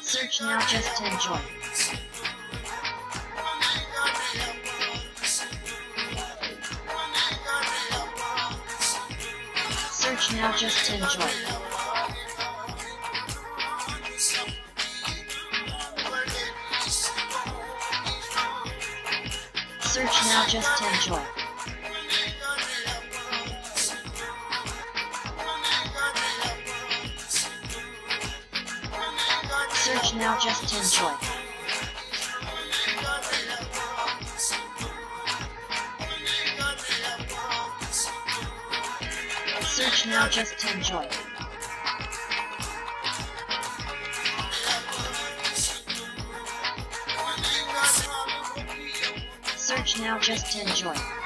Search now just enjoy. Search now just enjoy. Search now just to enjoy. Search now just enjoy. Search now just enjoy. Search now just enjoy.